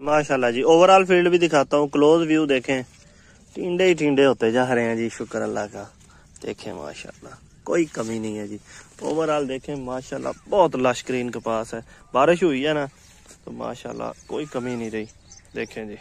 माशाल्लाह जी। Overall field भी दिखाता हूँ। क्लोज व्यू देखें। टींडे ही टींडे होते जा रहे हैं जी, शुक्र अल्लाह का। देखें, माशाल्लाह। कोई कमी नहीं है जी। ओवरऑल देखें, माशाल्लाह, बहुत लश ग्रीन कपास है। बारिश हुई है ना तो माशाल्लाह, कोई कमी नहीं रही। देखें जी।